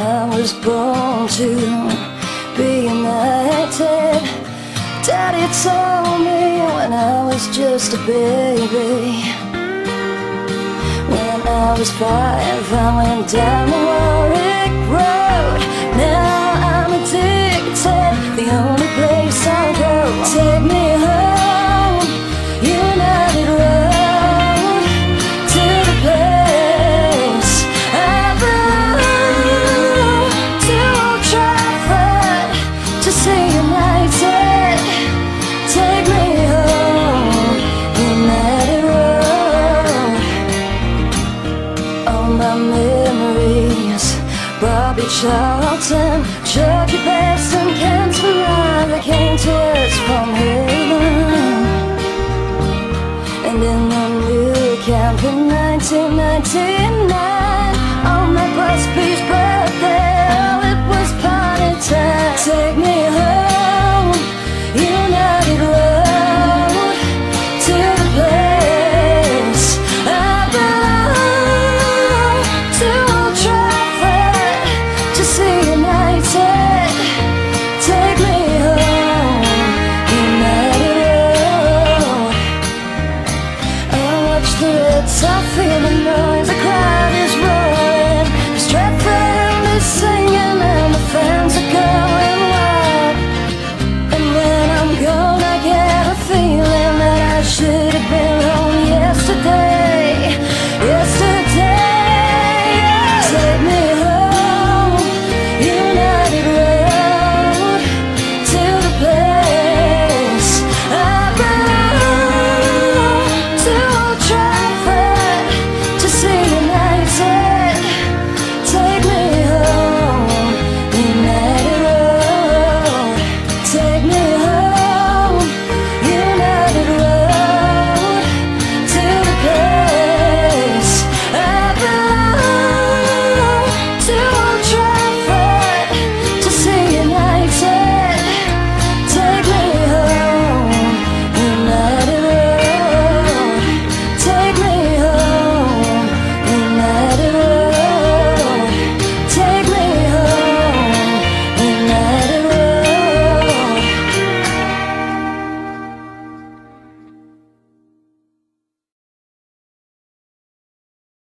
I was born to be united. Daddy told me when I was just a baby. When I was five, I went down the Warwick my memories. Bobby Charlton Chucky Bass and Kent Ferrara Came to us from heaven. And in the Nou Camp in 1999 I watch the